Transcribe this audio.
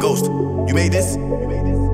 Ghost, you made this? You made this?